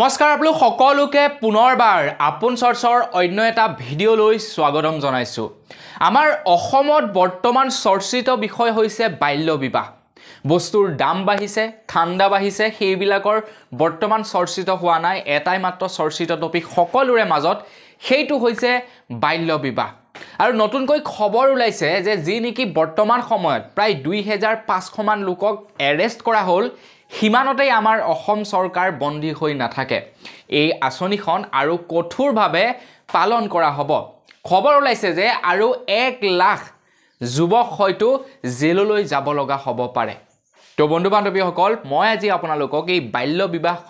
নমস্কাৰ আপোনালোক সকলোকে পুনৰবাৰ আপোন চৰ্চৰ অন্য এটা ভিডিঅ'লৈ স্বাগতম জনাইছোঁ। আমাৰ অসমত বৰ্তমান চৰ্চিত বিষয় হৈছে বাল্য বিবাহ। বস্তুৰ দাম বাঢ়িছে ঠাণ্ডা বাঢ়িছে সেইবিলাকৰ বৰ্তমান চৰ্চিত হোৱা নাই এটাই মাত্ৰ চৰ্চিত টপিক সকলোৰে মাজত সেইটো হৈছে বাল্য বিবাহ। আৰু নতুনকৈ খবৰ ওলাইছে যে যি নেকি বৰ্তমান সময়ত প্ৰায় দুই হেজাৰ পাঁচশমান লোকক এৰেষ্ট কৰা হ'ল সিমানতেই আমাৰ অসম চৰকাৰ বন্দী হৈ নাথাকে। এই আঁচনিখন আৰু কঠোৰভাৱে পালন কৰা হ'ব। খবৰ ওলাইছে যে আৰু এক লাখ যুৱক হয়তো জেললৈ যাব লগা হ'ব পাৰে। তো বন্ধু বান্ধৱীসকল মই আজি আপোনালোকক এই বাল্য বিবাহ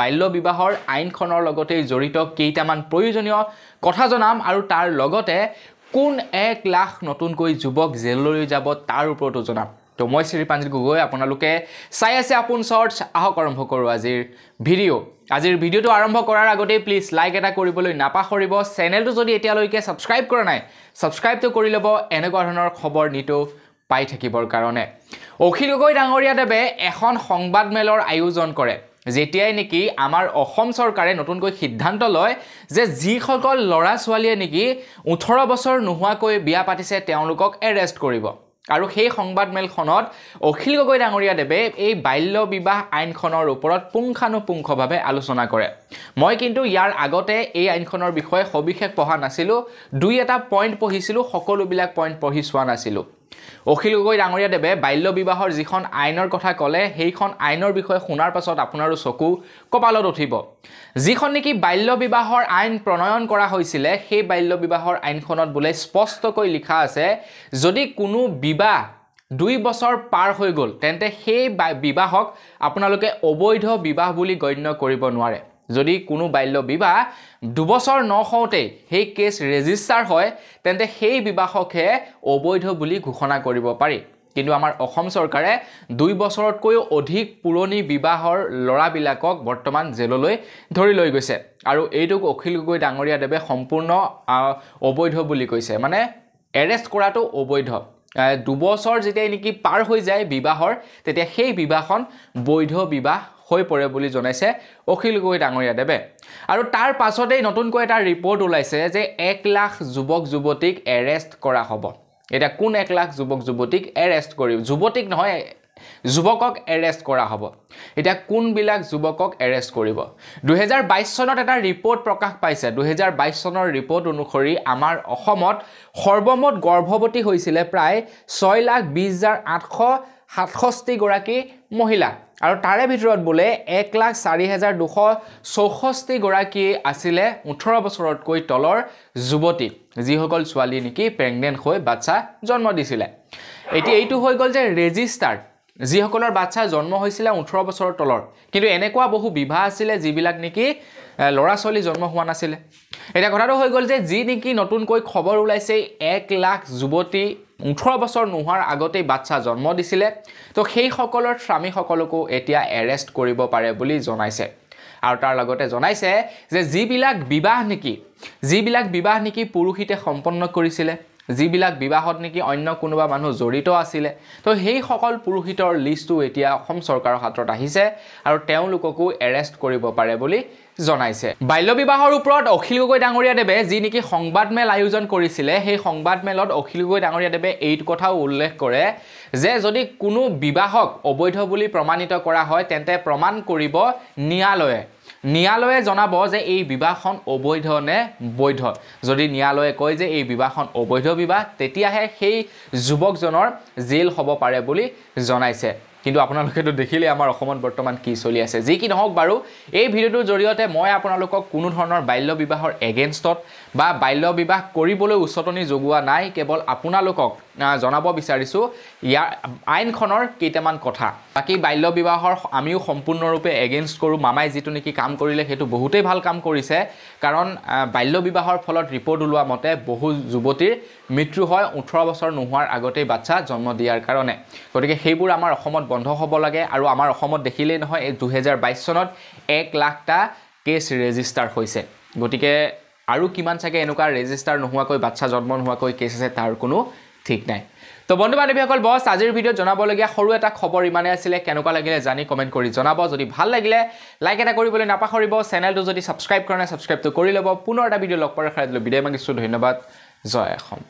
বাল্য বিবাহৰ আইনখনৰ লগতে জড়িত কেইটামান প্ৰয়োজনীয় কথা জনাম আৰু তাৰ লগতে কোন এক লাখ নতুনকৈ যুৱক জেললৈ যাব তাৰ ওপৰতো জনাম। তো মই শ্ৰীপাঞ্জিত গগৈ আপোনালোকে চাই আছে আপোন চৰ্চ। আহক আৰম্ভ কৰোঁ আজিৰ ভিডিঅ' আজিৰ ভিডিঅ'টো আৰম্ভ কৰাৰ আগতেই প্লিজ লাইক এটা কৰিবলৈ নাপাহৰিব। চেনেলটো যদি এতিয়ালৈকে ছাবস্ক্ৰাইব কৰা নাই ছাবস্ক্ৰাইবটো কৰি ল'ব। এনেকুৱা ধৰণৰ খবৰ নিতৌ পাই থাকিবৰ কাৰণে। অখিল গগৈ ডাঙৰীয়াদেৱে এখন সংবাদমেলৰ আয়োজন কৰে। যেতিয়াই নেকি আমাৰ অসম চৰকাৰে নতুনকৈ সিদ্ধান্ত লয় যে যিসকল ল'ৰা ছোৱালীয়ে নেকি ওঠৰ বছৰ নোহোৱাকৈ বিয়া পাতিছে তেওঁলোকক এৰেষ্ট কৰিব। আৰু সেই সংবাদমেলখনত অখিল গগৈ ডাঙৰীয়াদেৱে এই বাল্য বিবাহ আইনখনৰ ওপৰত পুংখানুপুংখভাৱে আলোচনা কৰে। মই কিন্তু ইয়াৰ আগতে এই আইনখনৰ বিষয়ে সবিশেষ পঢ়া নাছিলোঁ দুই এটা পইণ্ট পঢ়িছিলোঁ সকলোবিলাক পইণ্ট পঢ়ি চোৱা নাছিলোঁ। অখিল গগৈ ডাঙৰীয়াদেৱে বাল্য বিবাহৰ যিখন আইনৰ কথা ক'লে সেইখন আইনৰ বিষয়ে শুনাৰ পাছত আপোনাৰো চকু কপালত উঠিব। যিখন নেকি বাল্য বিবাহৰ আইন প্ৰণয়ন কৰা হৈছিলে সেই বাল্য বিবাহৰ আইনখনত বোলে স্পষ্টকৈ লিখা আছে যদি কোনো বিবাহ দুই বছৰ পাৰ হৈ গ'ল তেন্তে সেই বিবাহক আপোনালোকে অবৈধ বিবাহ বুলি গণ্য কৰিব নোৱাৰে। যদি কোনো বাল্য বিবাহ দুবছৰ নহওঁতেই সেই কেছ ৰেজিষ্টাৰ হয় তেন্তে সেই বিবাহকহে অবৈধ বুলি ঘোষণা কৰিব পাৰি। কিন্তু আমাৰ অসম চৰকাৰে দুই বছৰতকৈও অধিক পুৰণি বিবাহৰ ল'ৰাবিলাকক বৰ্তমান জেললৈ ধৰি লৈ গৈছে। আৰু এইটোক অখিল গগৈ ডাঙৰীয়াদেৱে সম্পূৰ্ণ অবৈধ বুলি কৈছে। মানে এৰেষ্ট কৰাটো অবৈধ। দুবছৰ যেতিয়াই নেকি পাৰ হৈ যায় বিবাহৰ তেতিয়া সেই বিবাহখন বৈধ বিবাহ হৈ পৰে বুলি জনাইছে অখিল গগৈ ডাঙৰীয়াদেৱে আৰু তাৰ পাছতেই নতুনকৈ এটা ৰিপৰ্ট ওলাইছে যে এক লাখ যুৱক যুৱতীক এৰেষ্ট কৰা হ'ব। এতিয়া কোন এক লাখ যুৱক যুৱতীক এৰেষ্ট কৰিব যুৱতীক নহয় যুৱকক এৰেষ্ট কৰা হ'ব। এতিয়া কোনবিলাক যুৱকক এৰেষ্ট কৰিব? দুহেজাৰ বাইছ চনত এটা ৰিপৰ্ট প্ৰকাশ পাইছে। দুহেজাৰ বাইছ চনৰ ৰিপৰ্ট অনুসৰি আমাৰ অসমত সৰ্বমুঠ গৰ্ভৱতী হৈছিলে প্ৰায় ছয় লাখ বিছ হাজাৰ আঠশ সাতষষ্ঠিগৰাকী মহিলা। আৰু তাৰে ভিতৰত বোলে এক লাখ চাৰি হেজাৰ দুশ চৌষষ্ঠিগৰাকী আছিলে ওঠৰ বছৰতকৈ তলৰ যুৱতী যিসকল ছোৱালী নেকি প্ৰেগনেণ্ট হৈ বাচ্ছা জন্ম দিছিলে। এতিয়া এইটো হৈ গ'ল যে ৰেজিষ্টাৰ যিসকলৰ বাচ্ছা জন্ম হৈছিলে ওঠৰ বছৰৰ তলৰ। কিন্তু এনেকুৱা বহু বিবাহ আছিলে যিবিলাক নেকি ল'ৰা ছোৱালী জন্ম হোৱা নাছিলে। এতিয়া কথাটো হৈ গ'ল যে যি নেকি নতুনকৈ খবৰ ওলাইছে এক লাখ যুৱতী ওঠৰ বছৰ নোহোৱাৰ আগতেই বাচ্ছা জন্ম দিছিলে। তো সেইসকলৰ স্বামীসকলকো এতিয়া এৰেষ্ট কৰিব পাৰে বুলি জনাইছে। আৰু তাৰ লগতে জনাইছে যে যিবিলাক বিবাহ নেকি যিবিলাক বিবাহ নেকি পুৰুষিতে সম্পন্ন কৰিছিলে যিবিলাক বিবাহত নেকি অন্য কোনোবা মানুহ জড়িত আছিলে তো সেইসকল পুৰোহিতৰ লিষ্টটো এতিয়া অসম চৰকাৰৰ হাতত আহিছে আৰু তেওঁলোককো এৰেষ্ট কৰিব পাৰে বুলি জনাইছে। বাল্য বিবাহৰ ওপৰত অখিল গগৈ ডাঙৰীয়াদেৱে যি নেকি সংবাদমেল আয়োজন কৰিছিলে সেই সংবাদমেলত অখিল গগৈ ডাঙৰীয়াদেৱে এইটো কথাও উল্লেখ কৰে যে যদি কোনো বিবাহক অবৈধ বুলি প্ৰমাণিত কৰা হয় তেন্তে প্ৰমাণ কৰিব ন্যায়ালয়ে। ন্যায়ালয়ে জনাব যে এই বিবাহখন অবৈধ নে বৈধ। যদি ন্যায়ালয়ে কয় যে এই বিবাহখন অবৈধ বিবাহ তেতিয়াহে সেই যুৱকজনৰ জেল হ'ব পাৰে বুলি জনাইছে। কিন্তু আপোনালোকেতো দেখিলেই আমাৰ অসমত বৰ্তমান কি চলি আছে। যি কি নহওক বাৰু এই ভিডিঅ'টোৰ জৰিয়তে মই আপোনালোকক কোনো ধৰণৰ বাল্য বিবাহৰ এগেইনষ্টত বা বাল্য বিবাহ কৰিবলৈ উচতনি যোগোৱা নাই কেৱল আপোনালোকক জনাব বিচাৰিছোঁ ইয়াৰ আইনখনৰ কেইটামান কথা। বাকী বাল্য বিবাহৰ আমিও সম্পূৰ্ণৰূপে এগেইনষ্ট কৰোঁ। মামাই যিটো নেকি কাম কৰিলে সেইটো বহুতেই ভাল কাম কৰিছে। কাৰণ বাল্য বিবাহৰ ফলত ৰিপৰ্ট ওলোৱা মতে বহু যুৱতীৰ মৃত্যু হয় ওঠৰ বছৰ নোহোৱাৰ আগতেই বাচ্ছা জন্ম দিয়াৰ কাৰণে। গতিকে সেইবোৰ আমাৰ অসমত বন্ধ হ'ব লাগে আৰু আমাৰ অসমত দেখিলেই নহয় এই দুহেজাৰ বাইছ চনত এক লাখটা কেছ ৰেজিষ্টাৰ হৈছে। গতিকে আৰু কিমান চাগে এনেকুৱা ৰেজিষ্টাৰ নোহোৱাকৈ বাচ্ছা জন্ম নোহোৱাকৈ কেছ আছে তাৰ কোনো ঠিক নাই। তো বন্ধু বান্ধৱীসকল বছ আজিৰ ভিডিঅ'ত জনাবলগীয়া সৰু এটা খবৰ ইমানে আছিলে কেনেকুৱা লাগিলে জানি কমেণ্ট কৰি জনাব। যদি ভাল লাগিলে লাইক এটা কৰিবলৈ নাপাহৰিব। চেনেলটো যদি ছাবস্ক্ৰাইব কৰা নাই ছাবস্ক্ৰাইবটো কৰি ল'ব। পুনৰ এটা ভিডিঅ' লগ পোৱাৰ আশা ৰাখিলোঁ। বিদায় মাগিছোঁ। ধন্যবাদ। জয় অসম।